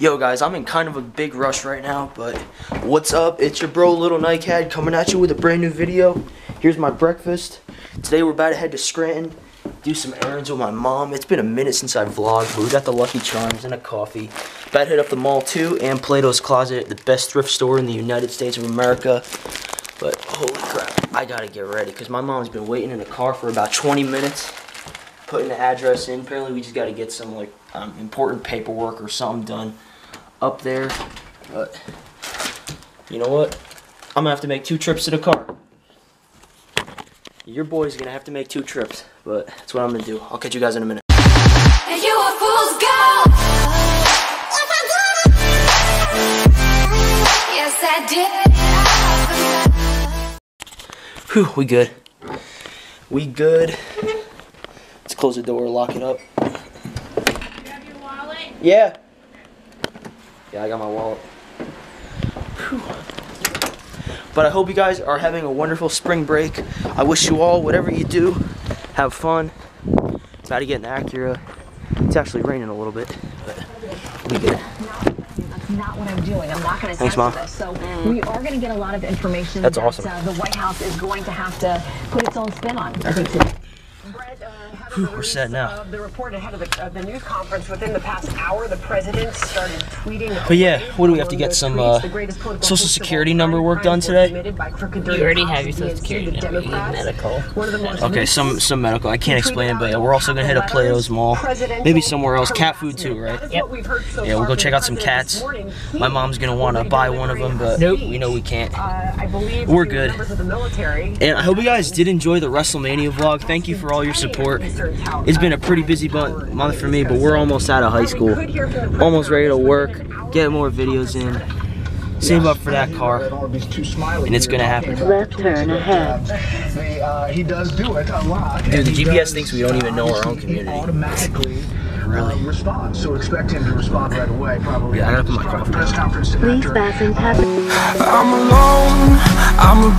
Yo guys, I'm in kind of a big rush right now, but what's up? It's your bro Little Nicad coming at you with a brand new video. Here's my breakfast. Today we're about to head to Scranton, do some errands with my mom. It's been a minute since I vlogged, but we got the Lucky Charms and a coffee. About to hit up the mall too, and Plato's Closet, the best thrift store in the United States of America. But holy crap, I gotta get ready, because my mom's been waiting in the car for about 20 minutes putting the address in. Apparently, we just got to get some like um, important paperwork or something done up there. But you know what? I'm gonna have to make two trips to the car. Your boy's gonna have to make two trips, but that's what I'm gonna do. I'll catch you guys in a minute. And you a fool's gold. Yes, I did. Whew, we good. We good. Let's close the door, lock it up. Yeah. Yeah, I got my wallet. Whew. But I hope you guys are having a wonderful spring break. I wish you all, whatever you do, have fun. It's About to get an Acura. It's actually raining a little bit, but we good. That's not what I'm doing. I'm not going to Thanks, censor Mom. this. So we are going to get a lot of information That's that awesome. uh, the White House is going to have to put its own spin on. I. Brett, uh, how Whew, we're news, set now. uh, the report ahead of the, of the news conference within the past hour, the president started tweeting. But yeah, away what do we have to get some, uh, the greatest political social hoax of all security number work done today? committed You already have your social security number. You need medical. One of the most Okay, some some medical. I can't explain it, but yeah, we're also gonna hit up Plato's Mall. Maybe somewhere else. Cat food too, right? Yep. Yeah, we'll go check out some cats. My mom's gonna wanna buy one of them, but Nope. we know we can't. Uh, I believe We're good. members the military. And I hope you guys did enjoy the WrestleMania vlog. Thank you for all your support. It's been a pretty busy month for me, but we're almost out of high school. Almost ready to work, get more videos in, save up for that car, and it's gonna happen. Left turn ahead. Uh, he does do it a lot. Dude, the GPS thinks we don't even know our own community. automatically uh, respond. So expect him to respond right away, probably. Yeah, I gotta put my coffee press conference Please after. fasten passenger. I'm alone, I'm a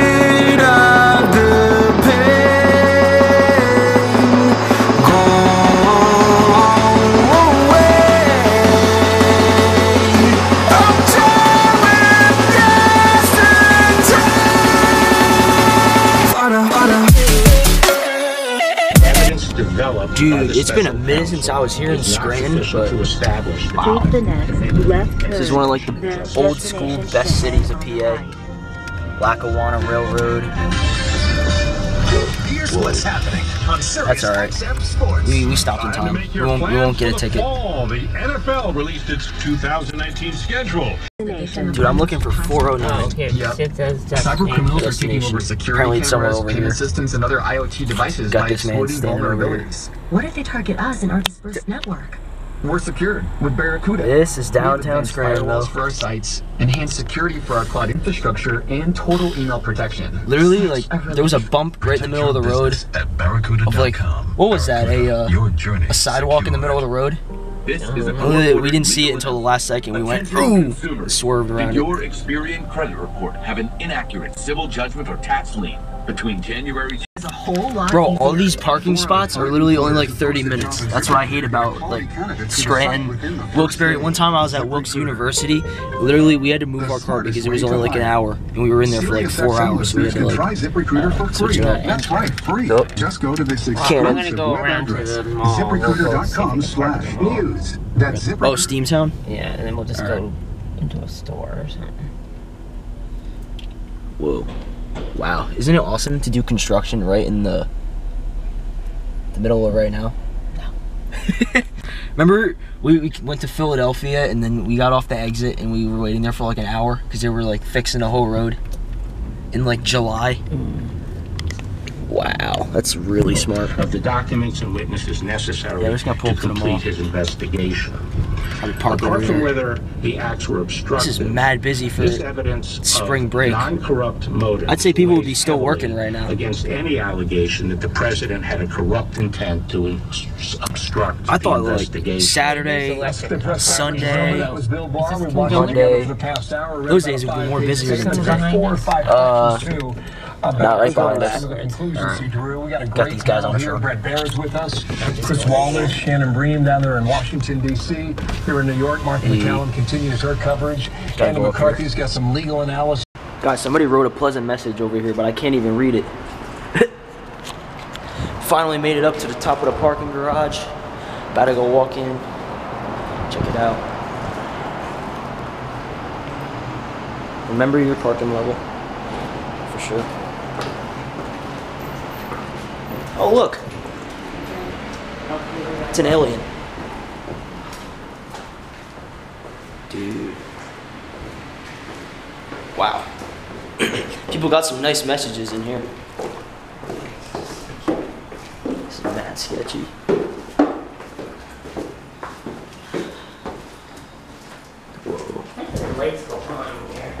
Dude, it's been a minute since I was here in is Scranton, sufficient but to establish the Take the next left turn. This is one of like the old school best cities of. PA. Lackawanna Railroad. Here's what's happening on Sirius That's all right. XM Sports. We, we stopped in Time to time. make We won't, we won't get a ticket. fall. The NFL released its 2019 schedule. Dude, I'm looking for 409. Here, Yep. it says Cyber criminals are taking Destination. over security Apparently it's somewhere cameras, over payment here. systems, and other IoT devices Got by this man exploiting standing over here. vulnerabilities. What if they target us in our dispersed network? We're secured with Barracuda. This is downtown Scranton, for our sites, enhanced security for our cloud infrastructure, and total email protection. Literally, like, there was a bump right in the middle of the road At barracuda.com. of like, what was that? A uh, Your journey a sidewalk in the middle of the road. This is a we didn't see it until the last second. We went, ooh, swerved Did around. it. your Experian credit report have an inaccurate civil judgment or tax lien between January There's a whole lot. Bro, all these parking spots are literally only like 30 minutes. That's what I hate about like Scranton, Wilkes-Barre. One time I was at Wilkes University. Literally, we had to move our car because it was only like an hour, and we were in there for like four hours. So we had to like try ZipRecruiter for switch free. it up. That's right, free. Just go to this Can't. exclusive I'm gonna go web around to address, the. ZipRecruiter.com slash news. That's zip. Oh, ZipRecruiter. Steamtown? Yeah, and then we'll just go into a store or something. Whoa. Wow. Isn't it awesome to do construction right in the the middle of right now? No. Remember we, we went to Philadelphia and then we got off the exit and we were waiting there for like an hour because they were like fixing a whole road in like July. Mm. Wow, that's really smart. of the documents and witnesses necessary Yeah, we're just gonna pull to up to the complete his investigation. I'm parking Apart from whether the acts were obstructed, This is mad busy for this evidence spring break. non-corrupt motive. I'd say people would be still working right now. against any allegation that the president had a corrupt intent to obstruct I thought the like investigation. Saturday, That's the press Sunday, That was Bill Barr. We This is watched Monday. it together for the past hour. Those days would be more busier than today. Four or five Uh, questions, too, not about right some of behind us. the conclusions he drew. We got a Got great these guys on here. show. Bret Baier is with us. Chris Wallace, Shannon Bream down there in Washington, D.C. Here in New York, Martha MacCallum continues her coverage. Gotta go up here. McCarthy's got some legal analysis. Guys, somebody wrote a pleasant message over here, but I can't even read it. Finally made it up to the top of the parking garage. About to go walk in. Check it out. Remember your parking level. For sure. Oh, look. It's an alien. Dude. Wow. People got some nice messages in here. This is mad sketchy. Whoa. Lights go on here.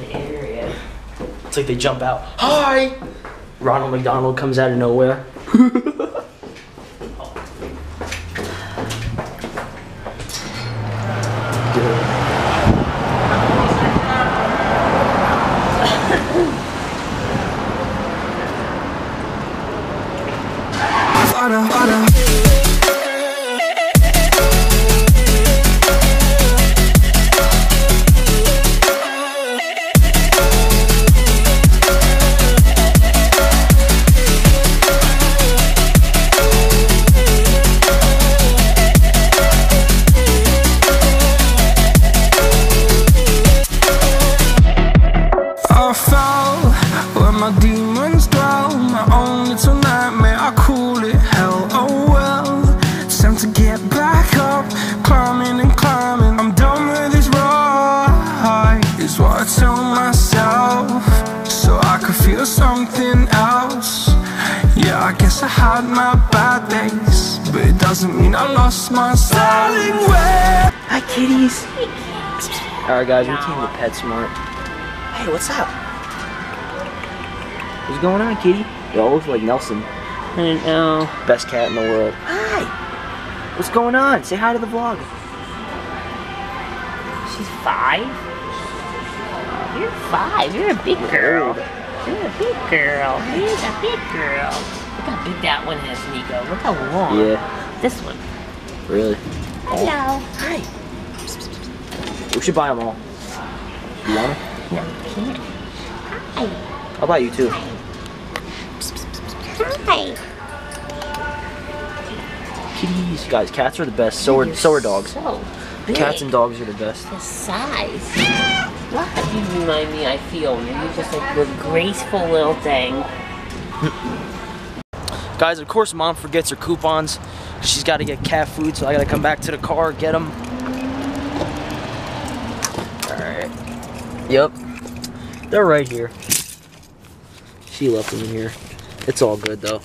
The area. It's like they jump out. Hi! Ronald McDonald comes out of nowhere. demons dwell. My own little nightmare, I call it hell. Oh well, it's time to get back up, climbing and climbing. I'm done with this ride, is what I tell myself, so I could feel something else. Yeah, I guess I had my bad days, but it doesn't mean I lost my styling. Where? Hi, kitties. Alright, guys, we came to PetSmart. Hey, what's up? What's going on, kitty? You all look like Nelson. I don't know. Best cat in the world. Hi! What's going on? Say hi to the vlog. She's five? You're five. You're a big girl. You're a big girl. You're a big girl. Look how big that one is, Nico. Look how long. Yeah, This one. really. Hello. Oh. Hi. We should buy them all. You want them? No, you can't. I'll buy you two. Hi. Kitties. Guys, cats are the best. So are, so are dogs. So big. Cats and dogs are the best. The size. Look you remind me I feel. You're just like the graceful little thing. Guys, of course, mom forgets her coupons. She's got to get cat food, so I got to come back to the car, get them. Alright. Yep. They're right here. She left them in here. It's all good, though.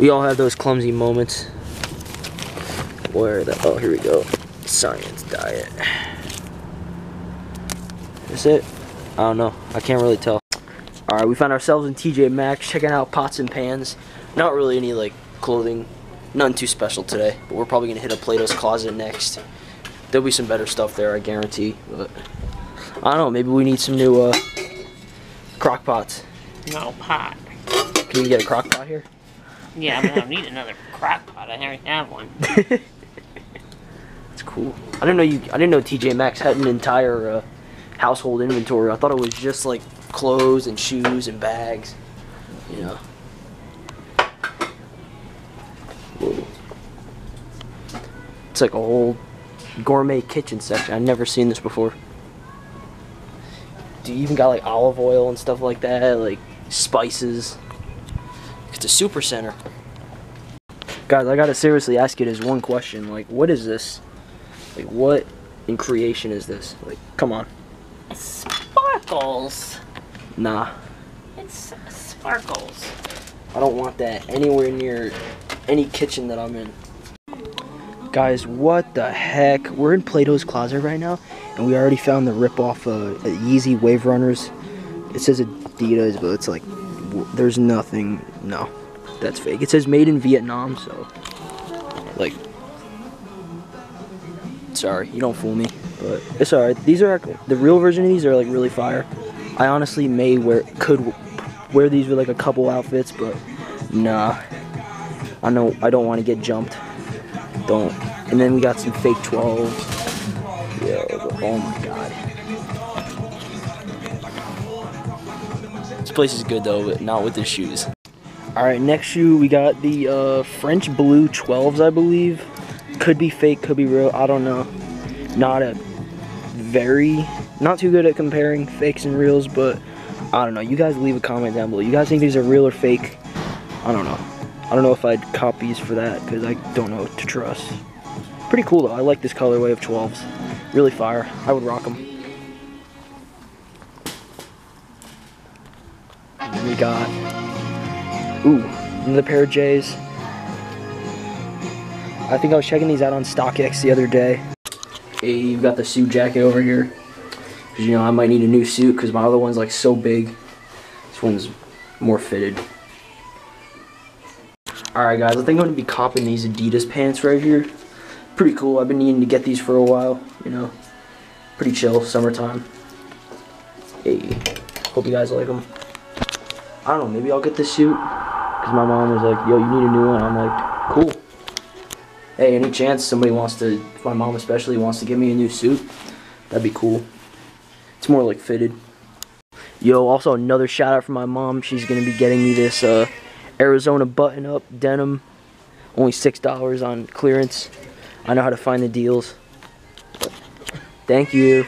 We all have those clumsy moments. Where the. Oh, here we go. Science diet. Is it? I don't know. I can't really tell. Alright, we found ourselves in TJ Maxx checking out pots and pans. Not really any like clothing, none too special today, but we're probably gonna hit a Plato's Closet next. There'll be some better stuff there, I guarantee. But I don't know, maybe we need some new uh, crock pots. No pot. Can we get a crock pot here? Yeah, but I don't need another crock pot. I already have one. It's cool. I didn't know you. I didn't know TJ Maxx had an entire uh, household inventory. I thought it was just like clothes and shoes and bags. You know. Whoa. It's like a whole gourmet kitchen section. I've never seen this before. Do you even got like olive oil and stuff like that? Like spices. It's a super center. Guys, I gotta seriously ask you this one question. Like, what is this? Like, what in creation is this? Like, come on. Sparkles. Nah. It's sparkles. I don't want that anywhere near any kitchen that I'm in. Guys, what the heck? We're in Plato's Closet right now, and we already found the rip-off uh, Yeezy Wave Runners. It says Adidas, but it's like, there's nothing, no, that's fake. It says made in Vietnam, so, like, sorry, you don't fool me, but it's alright. These are, the real version of these are like really fire. I honestly may wear, could wear these with like a couple outfits, but nah. I know, I don't want to get jumped. Don't. And then we got some fake 12. Yo, oh my god. Place is good though, but not with the shoes. Alright, next shoe we got the uh, French Blue 12s, I believe. Could be fake, could be real, I don't know. Not a very, not too good at comparing fakes and reals, but I don't know. You guys leave a comment down below. You guys think these are real or fake? I don't know. I don't know if I'd cop these for that because I don't know to trust. Pretty cool though. I like this colorway of 12s. Really fire. I would rock them. We got ooh another pair of J's. I think I was checking these out on StockX the other day. Hey, you've got the suit jacket over here. Cause you know I might need a new suit because my other one's like so big. This one's more fitted. Alright guys, I think I'm to be copping these Adidas pants right here. Pretty cool. I've been needing to get these for a while, you know. Pretty chill, summertime. Hey, hope you guys like them. I don't know, maybe I'll get this suit. Because my mom was like, yo, you need a new one. I'm like, cool. Hey, any chance somebody wants to, my mom especially wants to give me a new suit, that'd be cool. It's more like fitted. Yo, also another shout out from my mom. She's going to be getting me this, uh, Arizona button up denim. Only $6 on clearance. I know how to find the deals. Thank you.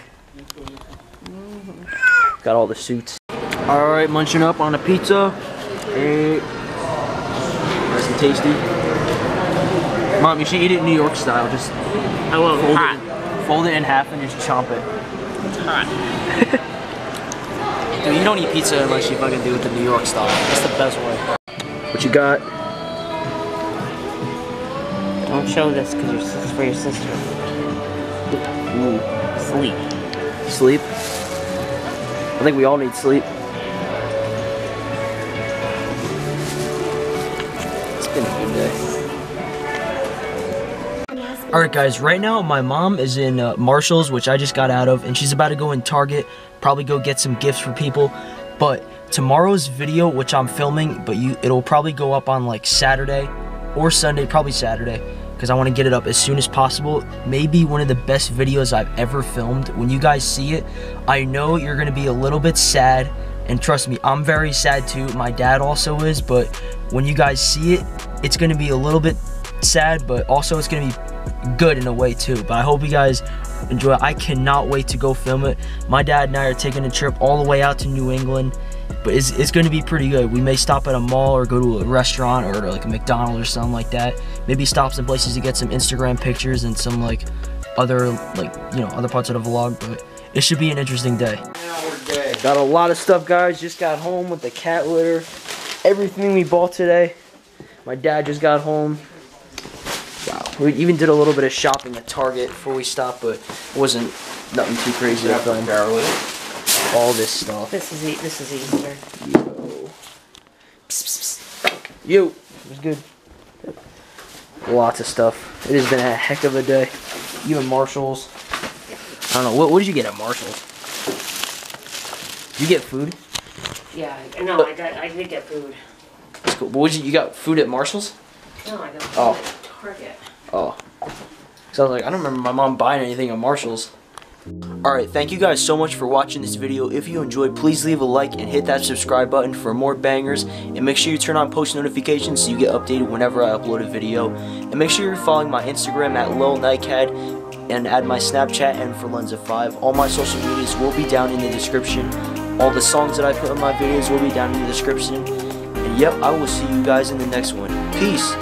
Got all the suits. Alright, munching up on a pizza. Hey. Nice and tasty. Mom, you should eat it New York style. Just I will fold hot. it, fold it in half and just chomp it. It's hot. Dude, you don't eat pizza unless you fucking do it the New York style. That's the best way. What you got? Don't show this because your sis for your sister. Ooh. Sleep. Sleep. I think we all need sleep. It's been a good day. Alright guys, right now my mom is in uh, Marshall's, which I just got out of, and she's about to go in Target, probably go get some gifts for people. But tomorrow's video, which I'm filming, but you it'll probably go up on like Saturday or Sunday, probably Saturday, because I want to get it up as soon as possible. Maybe one of the best videos I've ever filmed. When you guys see it, I know you're gonna be a little bit sad, and trust me, I'm very sad too. My dad also is, but when you guys see it, it's gonna be a little bit sad, but also it's gonna be good in a way too. But I hope you guys enjoy. it. I cannot wait to go film it. My dad and I are taking a trip all the way out to New England, but it's, it's going to be pretty good. We may stop at a mall or go to a restaurant or like a McDonald's or something like that. Maybe stop some places to get some Instagram pictures and some like other like you know other parts of the vlog. But it should be an interesting day. Got a lot of stuff, guys. Just got home with the cat litter. Everything we bought today. My dad just got home. Wow. We even did a little bit of shopping at Target before we stopped, but it wasn't nothing too crazy to film. All this stuff. This is e- this is Easter. Yo. Psst, psst, psst. Yo. It was good. Lots of stuff. It has been a heck of a day. Even Marshalls. I don't know. What, what did you get at Marshalls? You get food? Yeah, no, I got I did get food. That's cool. But what did you, you got food at Marshalls? No, I got oh. food Oh. at Target. Oh. So I was like, I don't remember my mom buying anything at Marshall's. Alright, thank you guys so much for watching this video. If you enjoyed, please leave a like and hit that subscribe button for more bangers. And make sure you turn on post notifications so you get updated whenever I upload a video. And make sure you're following my Instagram at Lil Nicad and add my Snapchat and Forlenza5. All my social medias will be down in the description. All the songs that I put in my videos will be down in the description. And yep, I will see you guys in the next one. Peace.